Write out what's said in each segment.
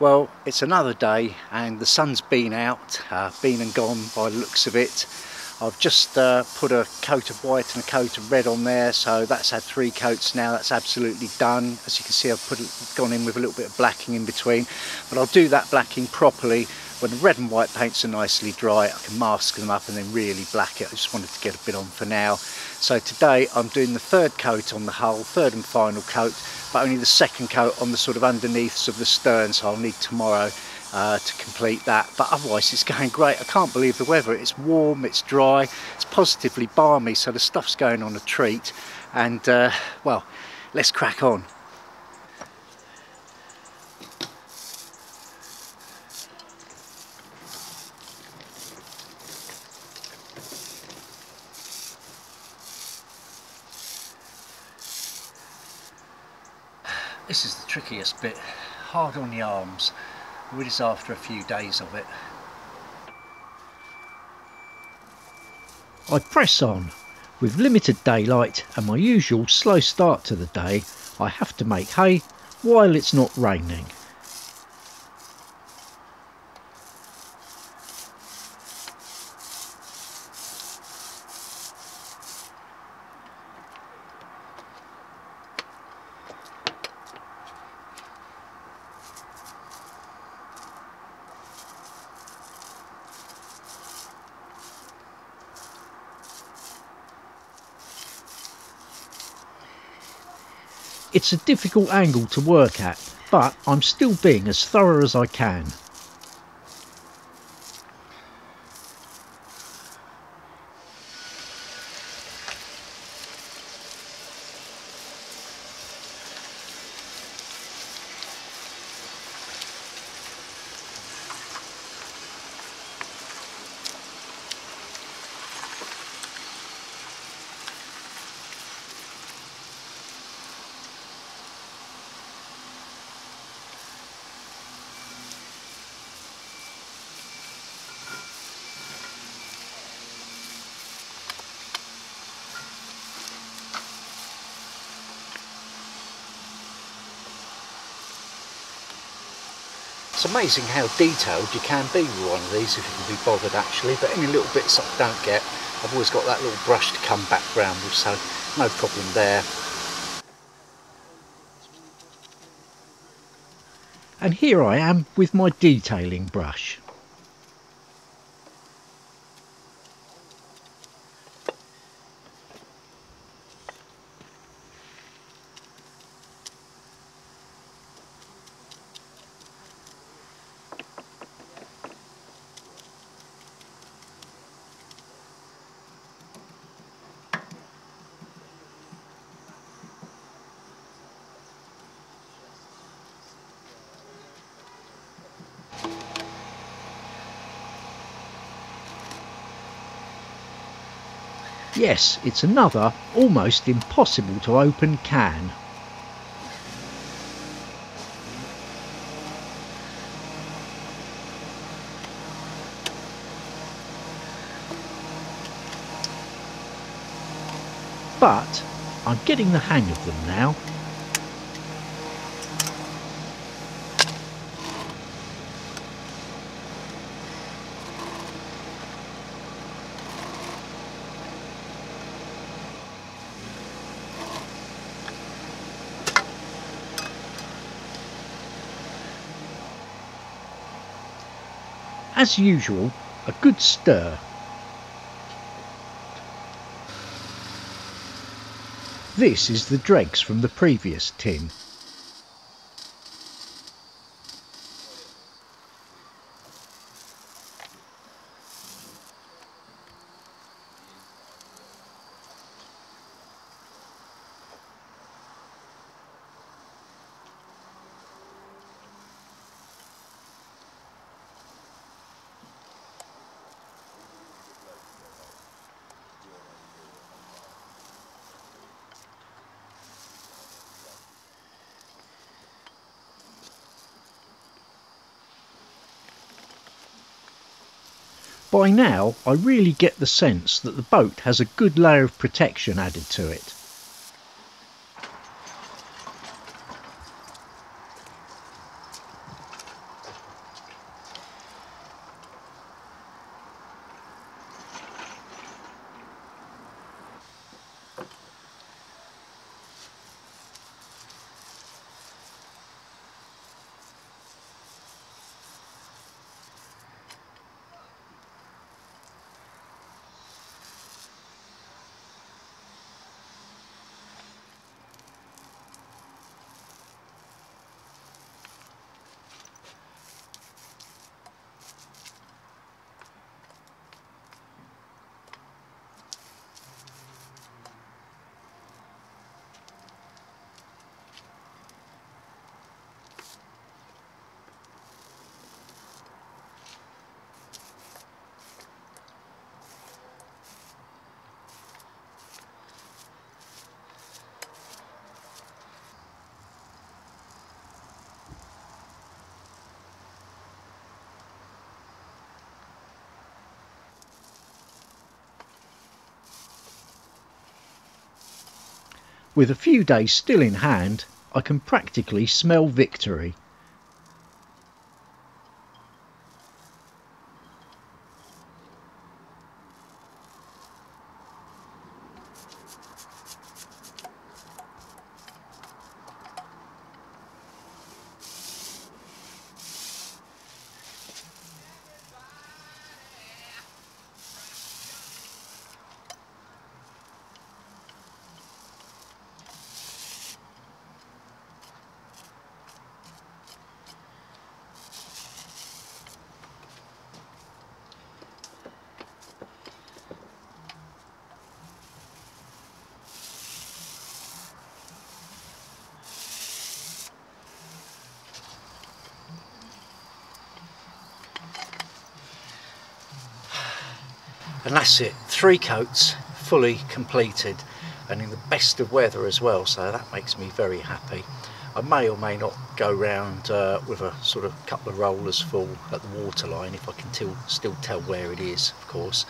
Well, it's another day and the sun's been out, uh, been and gone by the looks of it. I've just uh, put a coat of white and a coat of red on there, so that's had three coats now, that's absolutely done. As you can see, I've put gone in with a little bit of blacking in between, but I'll do that blacking properly when the red and white paints are nicely dry, I can mask them up and then really black it. I just wanted to get a bit on for now. So today I'm doing the third coat on the hull, third and final coat, but only the second coat on the sort of underneaths of the stern so I'll need tomorrow uh, to complete that but otherwise it's going great. I can't believe the weather. It's warm it's dry it's positively balmy so the stuff's going on a treat. And uh, well let's crack on trickiest bit, hard on the arms. It is after a few days of it. I press on. With limited daylight and my usual slow start to the day, I have to make hay while it's not raining. It's a difficult angle to work at, but I'm still being as thorough as I can. It's amazing how detailed you can be with one of these if you can be bothered actually, but any little bits I don't get, I've always got that little brush to come back round with, so no problem there. And here I am with my detailing brush. Yes, it's another almost impossible to open can. But I'm getting the hang of them now As usual, a good stir. This is the dregs from the previous tin. By now, I really get the sense that the boat has a good layer of protection added to it. With a few days still in hand, I can practically smell victory. And that's it. Three coats fully completed and in the best of weather as well so that makes me very happy. I may or may not go round uh, with a sort of couple of rollers full at the waterline if I can still tell where it is of course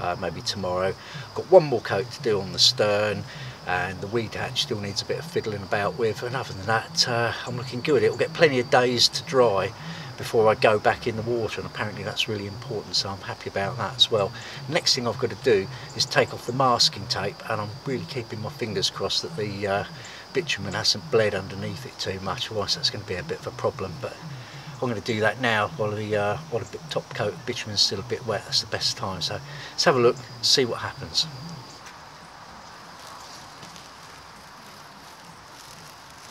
uh, maybe tomorrow. Got one more coat to do on the stern and the weed hatch still needs a bit of fiddling about with and other than that uh, I'm looking good. It will get plenty of days to dry before I go back in the water and apparently that's really important so I'm happy about that as well. Next thing I've got to do is take off the masking tape and I'm really keeping my fingers crossed that the uh, bitumen hasn't bled underneath it too much otherwise that's going to be a bit of a problem but I'm going to do that now while the, uh, while the top coat of bitumen is still a bit wet that's the best time so let's have a look see what happens.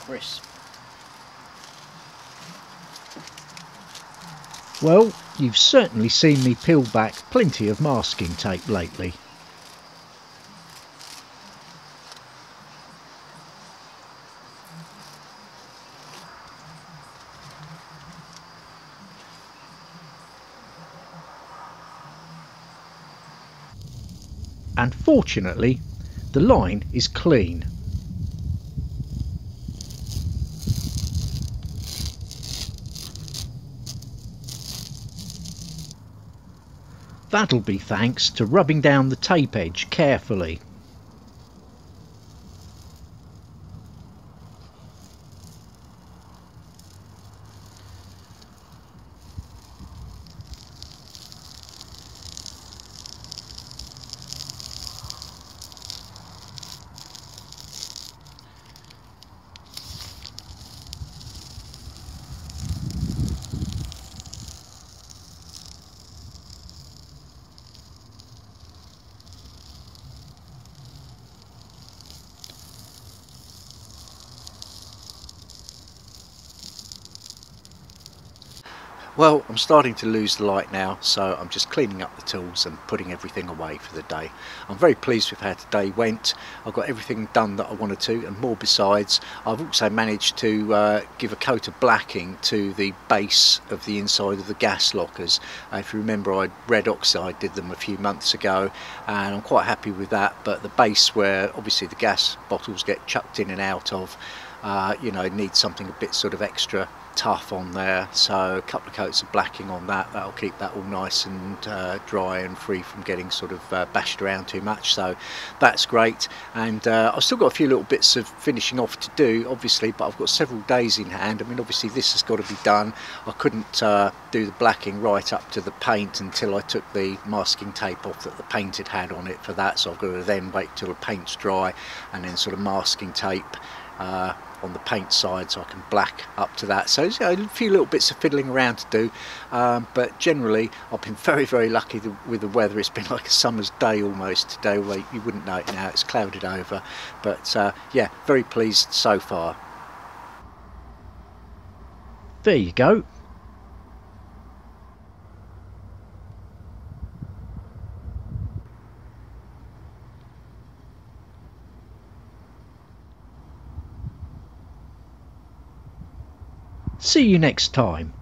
Chris. Well, you've certainly seen me peel back plenty of masking tape lately. And fortunately, the line is clean. That'll be thanks to rubbing down the tape edge carefully. Well, I'm starting to lose the light now, so I'm just cleaning up the tools and putting everything away for the day. I'm very pleased with how today went. I've got everything done that I wanted to and more besides. I've also managed to uh, give a coat of blacking to the base of the inside of the gas lockers. Uh, if you remember, I red oxide did them a few months ago and I'm quite happy with that, but the base where obviously the gas bottles get chucked in and out of, uh, you know, needs something a bit sort of extra tough on there so a couple of coats of blacking on that that'll keep that all nice and uh, dry and free from getting sort of uh, bashed around too much so that's great. And uh, I've still got a few little bits of finishing off to do obviously but I've got several days in hand. I mean obviously this has got to be done. I couldn't uh, do the blacking right up to the paint until I took the masking tape off that the paint had had on it for that so I've got to then wait till the paint's dry and then sort of masking tape uh, on the paint side so I can black up to that. So you know, a few little bits of fiddling around to do um, but generally I've been very very lucky with the weather. It's been like a summer's day almost today well you wouldn't know it now. It's clouded over but uh, yeah very pleased so far. There you go See you next time.